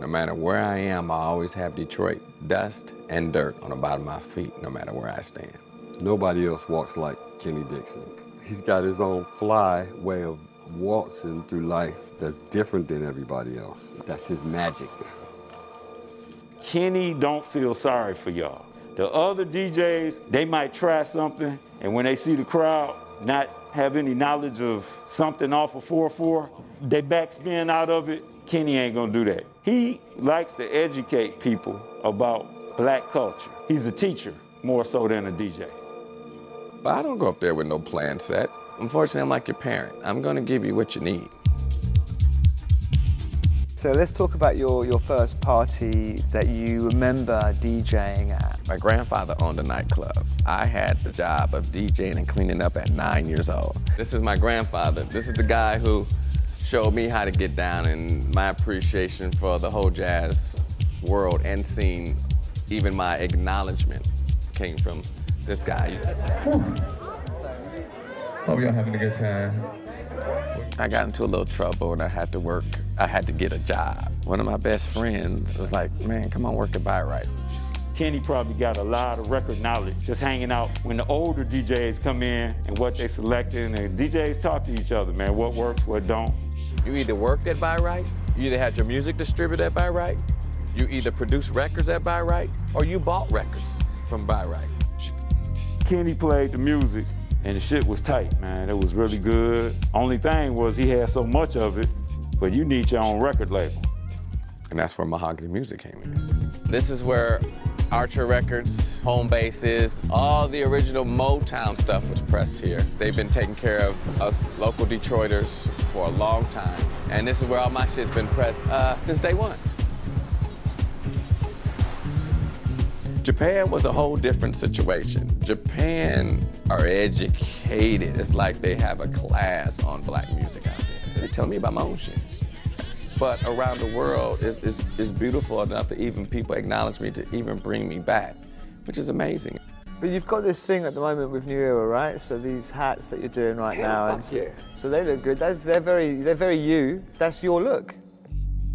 No matter where I am, I always have Detroit dust and dirt on the bottom of my feet, no matter where I stand. Nobody else walks like Kenny Dixon. He's got his own fly way of waltzing through life that's different than everybody else. That's his magic. Kenny don't feel sorry for y'all. The other DJs, they might try something, and when they see the crowd not have any knowledge of something off of 4-4, they backspin out of it. Kenny ain't gonna do that. He likes to educate people about black culture. He's a teacher more so than a DJ. But I don't go up there with no plan set. Unfortunately, I'm like your parent. I'm gonna give you what you need. So let's talk about your, your first party that you remember DJing at. My grandfather owned a nightclub. I had the job of DJing and cleaning up at nine years old. This is my grandfather. This is the guy who showed me how to get down and my appreciation for the whole jazz world and scene, even my acknowledgement came from this guy. Hope y'all having a good time. I got into a little trouble and I had to work, I had to get a job. One of my best friends was like, man, come on, work at Right. Kenny probably got a lot of record knowledge just hanging out when the older DJs come in and what they selecting and DJs talk to each other, man, what works, what don't. You either worked at Buy Right, you either had your music distributed at Buy Right, you either produced records at Buy Right, or you bought records from Buy Right. Kenny played the music and the shit was tight, man. It was really good. Only thing was he had so much of it, but you need your own record label. And that's where Mahogani Music came in. This is where Archer Records, home bases. All the original Motown stuff was pressed here. They've been taking care of us local Detroiters for a long time. And this is where all my shit's been pressed uh, since day one. Japan was a whole different situation. Japan are educated. It's like they have a class on black music out there. They tell me about my own shit. But around the world, it's, it's, it's beautiful enough that even people acknowledge me to even bring me back, which is amazing. But you've got this thing at the moment with New Era, right? So these hats that you're doing right yeah, now, and yeah. so they look good. They're, they're very, they're very you. That's your look.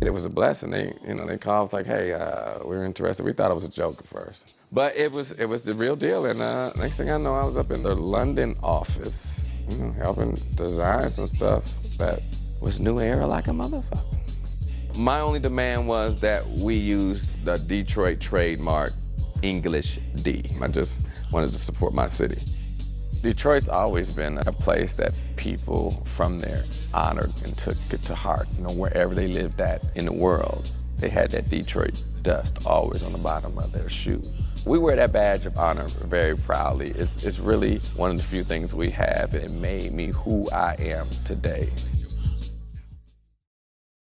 It was a blessing. They, you know, they called like, "Hey, uh, we are interested." We thought it was a joke at first, but it was, it was the real deal. And uh, next thing I know, I was up in the London office, you know, helping design some stuff that was new era like a motherfucker. My only demand was that we use the Detroit trademark English D. I just wanted to support my city. Detroit's always been a place that people from there honored and took it to heart, you know, wherever they lived at in the world. They had that Detroit dust always on the bottom of their shoes. We wear that badge of honor very proudly. It's, it's really one of the few things we have, and it made me who I am today.